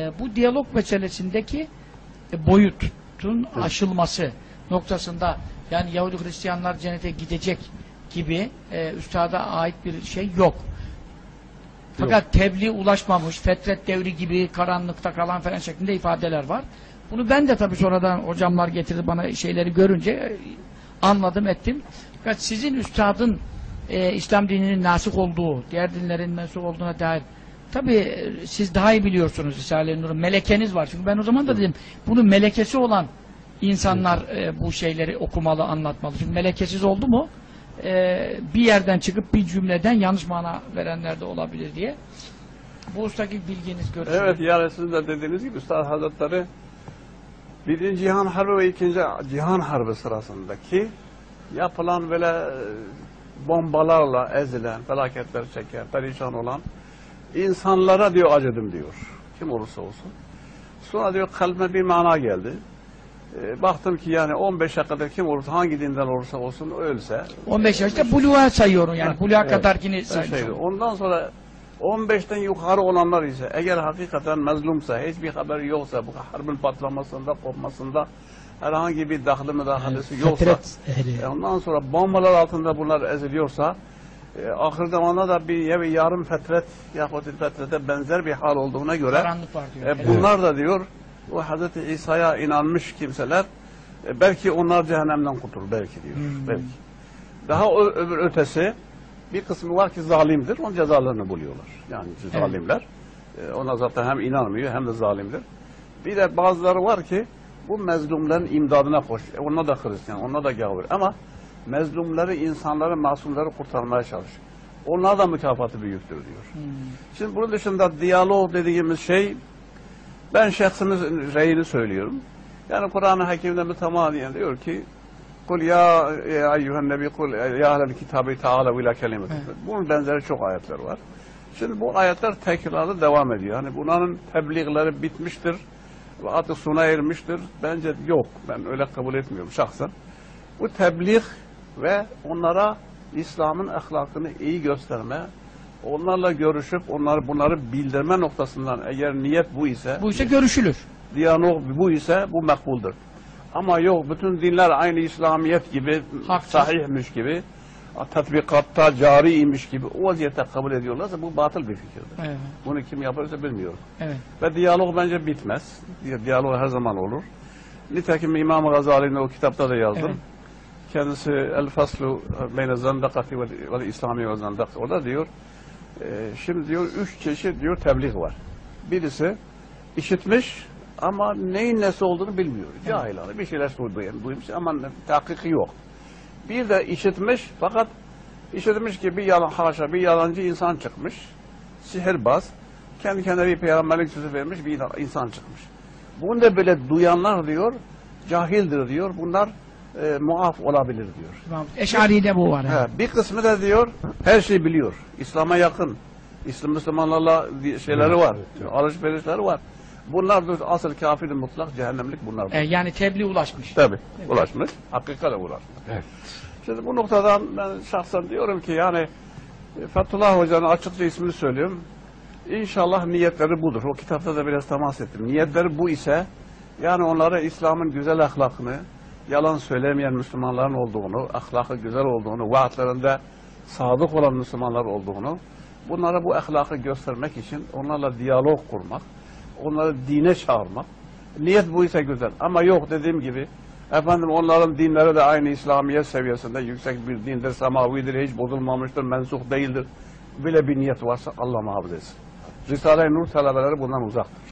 E, bu diyalog meselesindeki e, boyutun aşılması noktasında yani Yahudi Hristiyanlar cennete gidecek gibi e, üstada ait bir şey yok. Fakat tebliğ ulaşmamış, fetret devri gibi karanlıkta kalan falan şeklinde ifadeler var. Bunu ben de tabii sonradan hocamlar getirdi bana şeyleri görünce e, anladım ettim. Fakat sizin üstadın e, İslam dininin nasip olduğu, diğer dinlerin mensup olduğuna dair tabii e, siz daha iyi biliyorsunuz Risale-i Nur'un melekeniz var. Çünkü ben o zaman da dedim bunun melekesi olan insanlar e, bu şeyleri okumalı, anlatmalı. Çünkü melekesiz oldu mu e, bir yerden çıkıp bir cümleden yanlış mana verenler de olabilir diye. Bu ustaki bilginiz görüşünüz. Evet yani sizin de dediğiniz gibi Üstad Hazretleri Birinci Cihan Harbi ve İkinci Cihan Harbi sırasındaki yapılan böyle e, bombalarla ezilen, felaketler çeken, perişan olan insanlara diyor acıdım diyor. Kim olursa olsun. Sonra diyor kalbime bir mana geldi. E, baktım ki yani 15'e kadar kim olursa hangi dinden olursa olsun ölse 15 yaşta buluğa sayıyorum yani. Buluğa evet. kadarkini oldum. Ondan sonra 15'ten yukarı olanlar ise eğer hakikaten mezlumsa, hiçbir haberi yoksa bu harbin patlamasında, kopmasında herhangi bir dahli müdahalesi yoksa Fetret ehli. e, ondan sonra bombalar altında bunlar eziliyorsa e, ahir zamanda da bir ya bir yarım fetret yahut fetrete benzer bir hal olduğuna göre Karanlık var diyor. e, bunlar da diyor o Hazreti İsa'ya inanmış kimseler e, belki onlar cehennemden kurtulur belki diyor. Hmm. Belki. Daha ö- öbür ötesi bir kısmı var ki zalimdir. Onun cezalarını buluyorlar. Yani zalimler. E, ona zaten hem inanmıyor hem de zalimdir. Bir de bazıları var ki bu mezlumların imdadına koş. E, onlar da Hristiyan, onlar da gavur. Ama mezlumları, insanları, masumları kurtarmaya çalışıyor. Onlar da mükafatı büyüktür diyor. Hmm. Şimdi bunun dışında diyalog dediğimiz şey ben şahsımız reyini söylüyorum. Yani Kur'an-ı Hakim'de mütemadiyen diyor ki Kul ya, eyyühen nebi kul ya ahlel kitabı ta'ala ila kelimet. Evet. Bunun benzeri çok ayetler var. Şimdi bu ayetler tekrarı devam ediyor. Hani bunların tebliğleri bitmiştir ve artık sona ermiştir. Bence yok. Ben öyle kabul etmiyorum şahsen. Bu tebliğ ve onlara İslam'ın ahlakını iyi gösterme, onlarla görüşüp onları bunları bildirme noktasından eğer niyet bu ise, Bu ise görüşülür. diyalog bu ise bu makbuldur. Ama yok bütün dinler aynı İslamiyet gibi Haksız. sahihmiş gibi tatbikatta cariymiş gibi o vaziyette kabul ediyorlarsa bu batıl bir fikirdir. Evet. Bunu kim yaparsa bilmiyorum. evet. Ve diyalog bence bitmez. Di- Diyalog her zaman olur. Nitekim İmam Gazali'nin o kitapta da yazdım. Evet. Kendisi El Faslu Beyne Zandakati ve İslami ve Zandak. O da diyor, e, şimdi diyor üç çeşit diyor tebliğ var. Birisi işitmiş ama neyin nesi olduğunu bilmiyor. Cahil bir şeyler duymuş, duymuş ama tahkiki yok. Bir de işitmiş fakat işitmiş ki bir yalan, haşa bir yalancı insan çıkmış. Sihirbaz. Kendi kendine bir peygamberlik sözü vermiş bir insan çıkmış. Bunu da böyle duyanlar diyor, cahildir diyor. Bunlar e, muaf olabilir diyor. Tamam. Eşari'de bu var. ha. He, bir kısmı da diyor, her şeyi biliyor. İslam'a yakın. İslam Müslümanlarla şeyleri var. Alışverişleri var. Bunlar diyor, asıl kafir mutlak cehennemlik bunlar. E, yani tebliğ ulaşmış. Tabi ulaşmış. Hakikate ulaşmış. Evet. Şimdi bu noktadan ben şahsen diyorum ki yani e, Fethullah Hoca'nın açıkça ismini söylüyorum. İnşallah niyetleri budur. O kitapta da biraz temas ettim. Niyetleri bu ise yani onlara İslam'ın güzel ahlakını, yalan söylemeyen Müslümanların olduğunu, ahlakı güzel olduğunu, vaatlerinde sadık olan Müslümanlar olduğunu, bunlara bu ahlakı göstermek için onlarla diyalog kurmak, onları dine çağırmak. Niyet bu ise güzel. Ama yok dediğim gibi efendim onların dinleri de aynı İslamiyet seviyesinde yüksek bir dindir, semavidir, hiç bozulmamıştır, mensuh değildir. Böyle bir niyet varsa Allah muhafaza etsin. Risale-i Nur talebeleri bundan uzaktır.